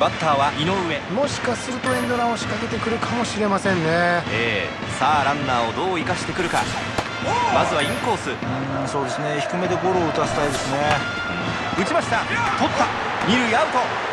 バッターは井上。もしかするとエンドランを仕掛けてくるかもしれませんね。ええ。さあランナーをどう生かしてくるか。まずはインコース。うんそうですね。低めでゴロを打たせたいですね。打ちました。取った。二塁アウト。